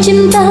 肩膀